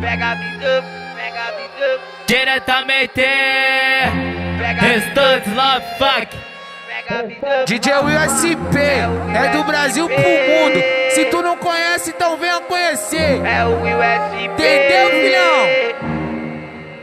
Pega a visão, pega a visão. Diretamente Restantes Love visão. DJ USP é do Brasil pro mundo. Se tu não conhece, então venha conhecer. É o USB. Entendeu, filhão?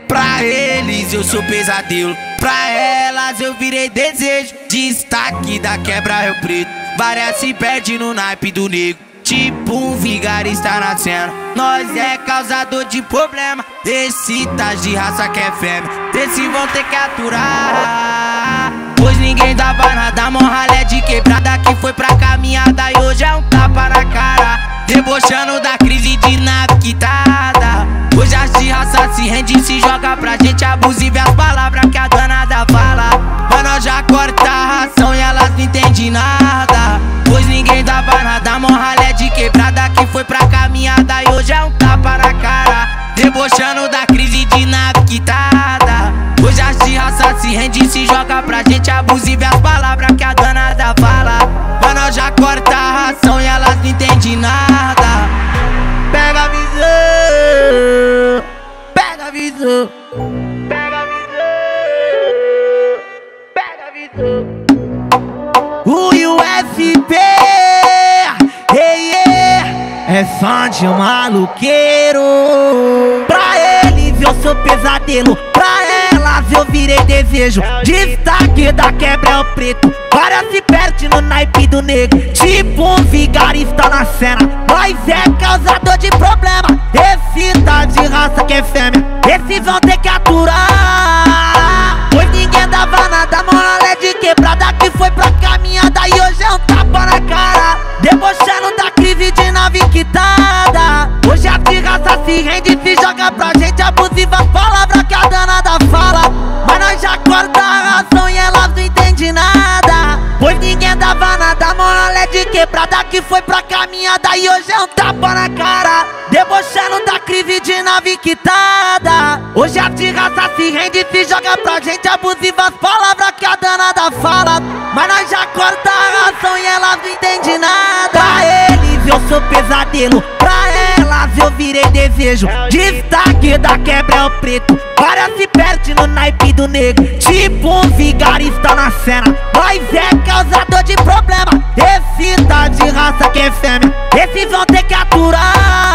Pra eles eu sou pesadelo, pra elas eu virei desejo. Destaque da quebra é o preto, várias se perde no naipe do negro. Tipo um vigarista na cena, nós é causador de problema. Esse tá de raça que é fêmea, desse vão ter que aturar. Pois ninguém dava nada, mó ralé de quebrada que foi pra caminhada e hoje é um tapa na cara. Debochando da crise de nave quitada. Hoje as de raça se rende e se joga pra gente abusiva as palavras que a quebrada que foi pra caminhada e hoje é um tapa na cara. Debochando da crise de nave quitada. Hoje as de raça se rende e se joga pra gente abusiva as palavras que a danada fala. Mas nós já corta a ração e elas não entendem nada. Pega a visão, pega a visão, pega a visão, pega a visão. O UFP, é fã de um maluqueiro. Pra eles eu sou pesadelo, pra elas eu virei desejo. Destaque da quebra é o preto, várias se perde no naipe do negro. Tipo um vigarista na cena, nós é causador de problema. Esse tá de raça que é fêmea, esses vão ter que aturar. Se rende se joga pra gente abusiva as palavras que a danada fala. Mas nós já corta a ração e elas não entendem nada. Pois ninguém dava nada, moral é de quebrada que foi pra caminhada e hoje é um tapa na cara. Debochando da crise de nave quitada. Hoje a de raça se rende se joga pra gente abusiva as palavras que a danada fala. Mas nós já corta a ração e elas não entendem nada. Pra eles eu sou pesadelo, pra virei desejo. Destaque da quebra é o preto, várias se perde no naipe do negro. Tipo um vigarista na cena, nós é causador de problema. Esse tá de raça que é fêmea, esses vão ter que aturar.